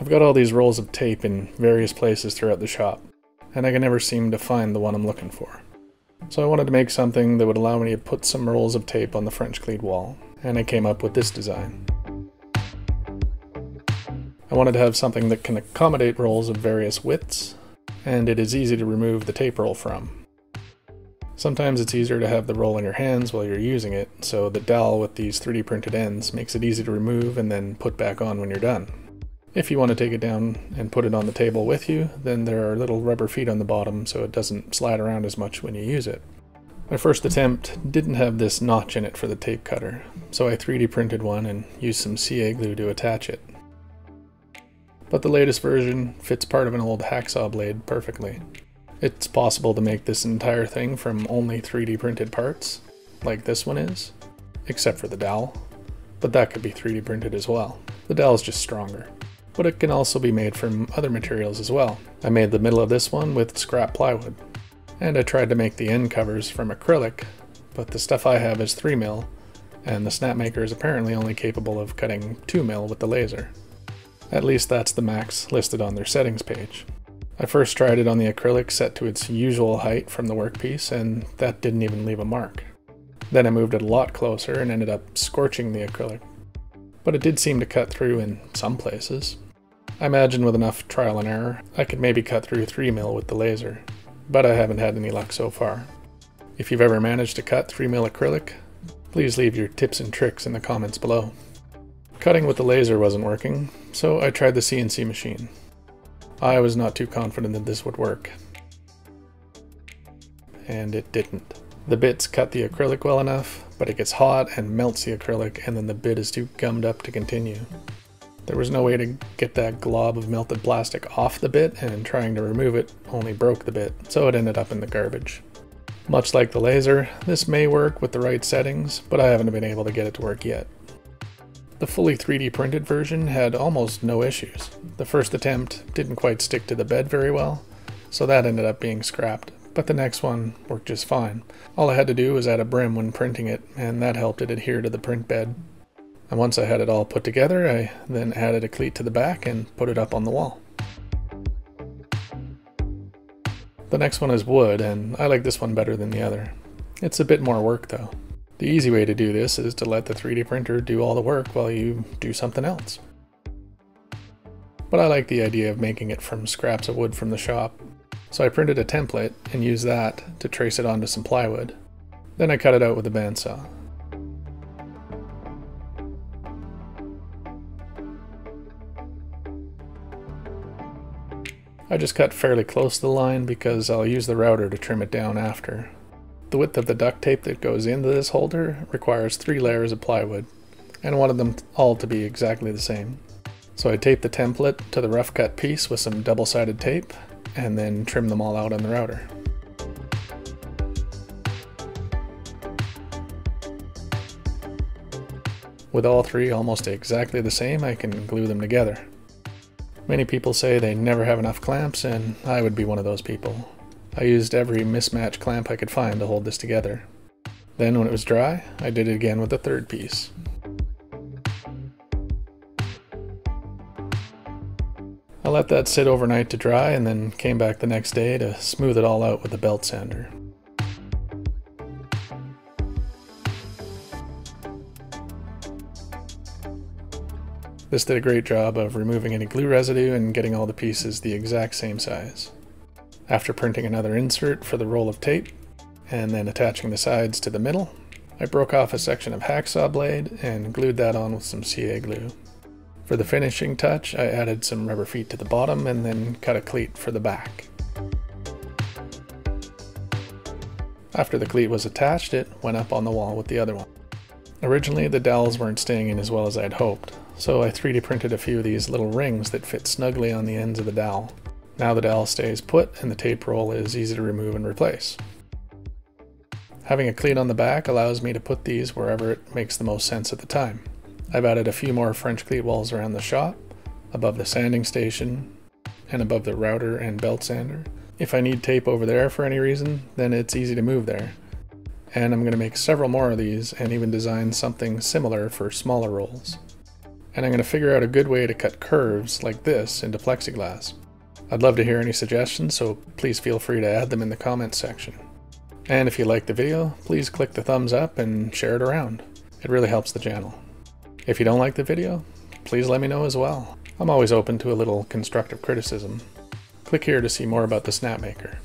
I've got all these rolls of tape in various places throughout the shop, and I can never seem to find the one I'm looking for. So I wanted to make something that would allow me to put some rolls of tape on the French cleat wall, and I came up with this design. I wanted to have something that can accommodate rolls of various widths, and it is easy to remove the tape roll from. Sometimes it's easier to have the roll in your hands while you're using it, so the dowel with these 3D printed ends makes it easy to remove and then put back on when you're done. If you want to take it down and put it on the table with you, then there are little rubber feet on the bottom so it doesn't slide around as much when you use it. My first attempt didn't have this notch in it for the tape cutter, so I 3D printed one and used some CA glue to attach it. But the latest version fits part of an old hacksaw blade perfectly. It's possible to make this entire thing from only 3D printed parts, like this one is, except for the dowel, but that could be 3D printed as well. The dowel is just stronger but it can also be made from other materials as well. I made the middle of this one with scrap plywood. And I tried to make the end covers from acrylic, but the stuff I have is 3 mil, and the Snapmaker is apparently only capable of cutting 2 mil with the laser. At least that's the max listed on their settings page. I first tried it on the acrylic set to its usual height from the workpiece, and that didn't even leave a mark. Then I moved it a lot closer and ended up scorching the acrylic. But it did seem to cut through in some places. I imagine with enough trial and error, I could maybe cut through 3 mil with the laser, but I haven't had any luck so far. If you've ever managed to cut 3 mil acrylic, please leave your tips and tricks in the comments below. Cutting with the laser wasn't working, so I tried the CNC machine. I was not too confident that this would work. And it didn't. The bits cut the acrylic well enough, but it gets hot and melts the acrylic and then the bit is too gummed up to continue. There was no way to get that glob of melted plastic off the bit, and trying to remove it only broke the bit, so it ended up in the garbage. Much like the laser, this may work with the right settings, but I haven't been able to get it to work yet. The fully 3D printed version had almost no issues. The first attempt didn't quite stick to the bed very well, so that ended up being scrapped, but the next one worked just fine. All I had to do was add a brim when printing it, and that helped it adhere to the print bed. And once I had it all put together, I then added a cleat to the back and put it up on the wall. The next one is wood, and I like this one better than the other. It's a bit more work though. The easy way to do this is to let the 3D printer do all the work while you do something else. But I like the idea of making it from scraps of wood from the shop, so I printed a template and used that to trace it onto some plywood. Then I cut it out with a bandsaw. I just cut fairly close to the line because I'll use the router to trim it down after. The width of the duct tape that goes into this holder requires three layers of plywood, and I wanted them all to be exactly the same. So I taped the template to the rough cut piece with some double-sided tape, and then trim them all out on the router. With all three almost exactly the same, I can glue them together. Many people say they never have enough clamps, and I would be one of those people. I used every mismatched clamp I could find to hold this together. Then when it was dry, I did it again with the third piece. I let that sit overnight to dry and then came back the next day to smooth it all out with a belt sander. This did a great job of removing any glue residue and getting all the pieces the exact same size. After printing another insert for the roll of tape, and then attaching the sides to the middle, I broke off a section of hacksaw blade and glued that on with some CA glue. For the finishing touch, I added some rubber feet to the bottom and then cut a cleat for the back. After the cleat was attached, it went up on the wall with the other one. Originally, the dowels weren't staying in as well as I'd hoped, so I 3D printed a few of these little rings that fit snugly on the ends of the dowel. Now the dowel stays put and the tape roll is easy to remove and replace. Having a cleat on the back allows me to put these wherever it makes the most sense at the time. I've added a few more French cleat walls around the shop, above the sanding station, and above the router and belt sander. If I need tape over there for any reason, then it's easy to move there. And I'm going to make several more of these and even design something similar for smaller rolls. And I'm going to figure out a good way to cut curves like this into plexiglass. I'd love to hear any suggestions, so please feel free to add them in the comments section. And if you like the video, please click the thumbs up and share it around. It really helps the channel. If you don't like the video, please let me know as well. I'm always open to a little constructive criticism. Click here to see more about the Snapmaker.